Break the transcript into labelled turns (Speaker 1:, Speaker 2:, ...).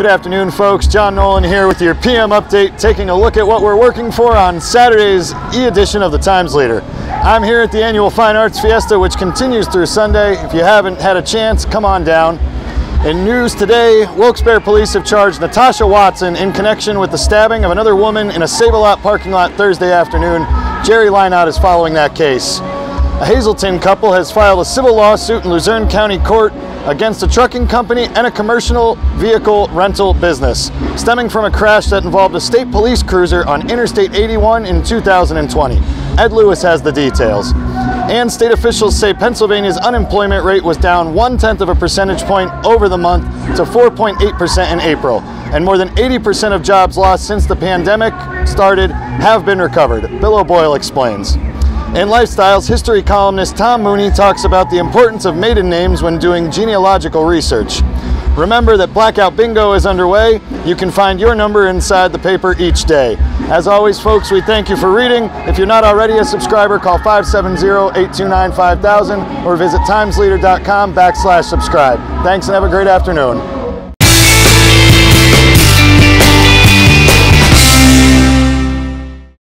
Speaker 1: Good afternoon, folks. John Nolan here with your PM update, taking a look at what we're working for on Saturday's e edition of the Times Leader. I'm here at the annual Fine Arts Fiesta, which continues through Sunday. If you haven't had a chance, come on down. In news today, Wilkes-Barre police have charged Natasha Watson in connection with the stabbing of another woman in a Save-A-Lot parking lot Thursday afternoon. Jerry Lynott is following that case. A Hazleton couple has filed a civil lawsuit in Luzerne County Court against a trucking company and a commercial vehicle rental business, stemming from a crash that involved a state police cruiser on Interstate 81 in 2020. Ed Lewis has the details. And state officials say Pennsylvania's unemployment rate was down one tenth of a percentage point over the month to 4.8% in April. And more than 80% of jobs lost since the pandemic started have been recovered. Bill O'Boyle explains. In Lifestyles, history columnist Tom Mooney talks about the importance of maiden names when doing genealogical research. Remember that Blackout Bingo is underway. You can find your number inside the paper each day. As always, folks, we thank you for reading. If you're not already a subscriber, call 570-829-5000 or visit timesleader.com backslash subscribe. Thanks and have a great afternoon.